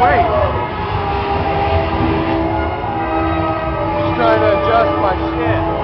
weight. Just trying to adjust my shit.